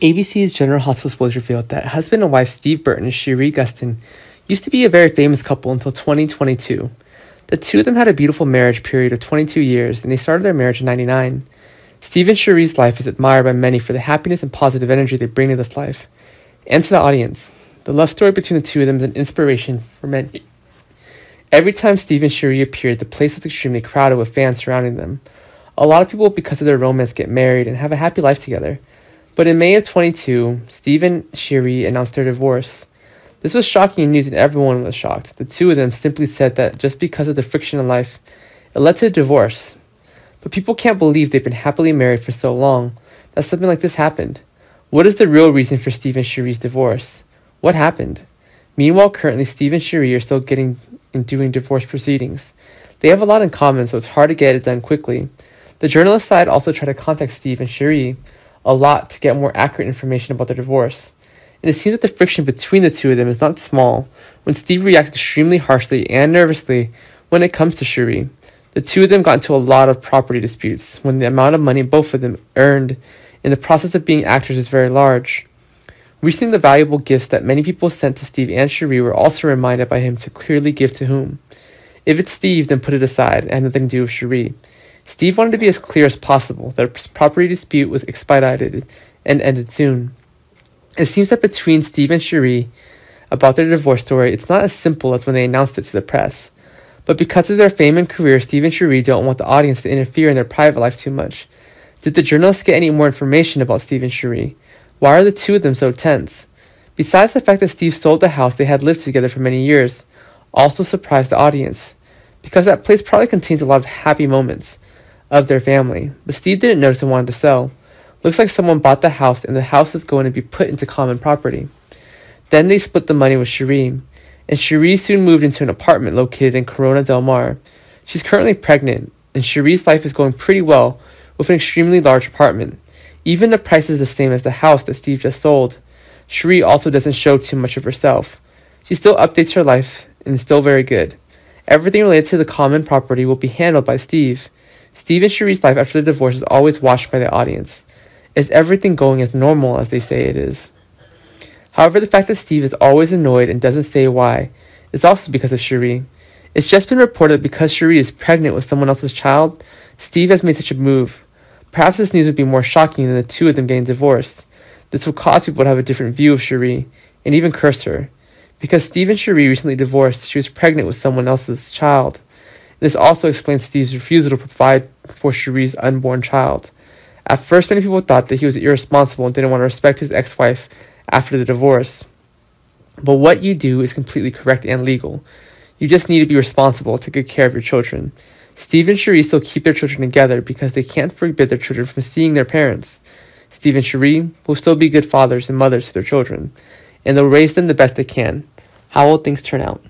ABC's General Hospital Exposure revealed that husband and wife Steve Burton and Sheree Gustin used to be a very famous couple until 2022. The two of them had a beautiful marriage period of 22 years, and they started their marriage in 99. Steve and Sheree's life is admired by many for the happiness and positive energy they bring to this life. And to the audience, the love story between the two of them is an inspiration for many. Every time Steve and Sheree appeared, the place was extremely crowded with fans surrounding them. A lot of people, because of their romance, get married and have a happy life together. But in May of 22, Steve and Sheree announced their divorce. This was shocking news and everyone was shocked. The two of them simply said that just because of the friction in life, it led to a divorce. But people can't believe they've been happily married for so long that something like this happened. What is the real reason for Steve and Sheree's divorce? What happened? Meanwhile, currently, Steve and Sheree are still getting and doing divorce proceedings. They have a lot in common, so it's hard to get it done quickly. The journalist side also tried to contact Steve and Sheree a lot to get more accurate information about their divorce. And it seems that the friction between the two of them is not small when Steve reacts extremely harshly and nervously when it comes to Sheree. The two of them got into a lot of property disputes when the amount of money both of them earned in the process of being actors is very large. Recently, the valuable gifts that many people sent to Steve and Sheree were also reminded by him to clearly give to whom. If it's Steve, then put it aside and nothing to do with Sheree. Steve wanted to be as clear as possible that a property dispute was expedited and ended soon. It seems that between Steve and Sheree about their divorce story, it's not as simple as when they announced it to the press. But because of their fame and career, Steve and Sheree don't want the audience to interfere in their private life too much. Did the journalists get any more information about Steve and Sheree? Why are the two of them so tense? Besides the fact that Steve sold the house they had lived together for many years, also surprised the audience, because that place probably contains a lot of happy moments of their family, but Steve didn't notice and wanted to sell. Looks like someone bought the house and the house is going to be put into common property. Then they split the money with Sheree, and Sheree soon moved into an apartment located in Corona del Mar. She's currently pregnant, and Sheree's life is going pretty well with an extremely large apartment. Even the price is the same as the house that Steve just sold. Sheree also doesn't show too much of herself. She still updates her life and is still very good. Everything related to the common property will be handled by Steve. Steve and Sheree's life after the divorce is always watched by the audience. Is everything going as normal as they say it is? However, the fact that Steve is always annoyed and doesn't say why is also because of Sheree. It's just been reported that because Sheree is pregnant with someone else's child, Steve has made such a move. Perhaps this news would be more shocking than the two of them getting divorced. This will cause people to have a different view of Sheree and even curse her. Because Steve and Sheree recently divorced, she was pregnant with someone else's child. This also explains Steve's refusal to provide for Sheree's unborn child. At first, many people thought that he was irresponsible and didn't want to respect his ex wife after the divorce. But what you do is completely correct and legal. You just need to be responsible to take care of your children. Steve and Sheree still keep their children together because they can't forbid their children from seeing their parents. Steve and Sheree will still be good fathers and mothers to their children, and they'll raise them the best they can. How will things turn out?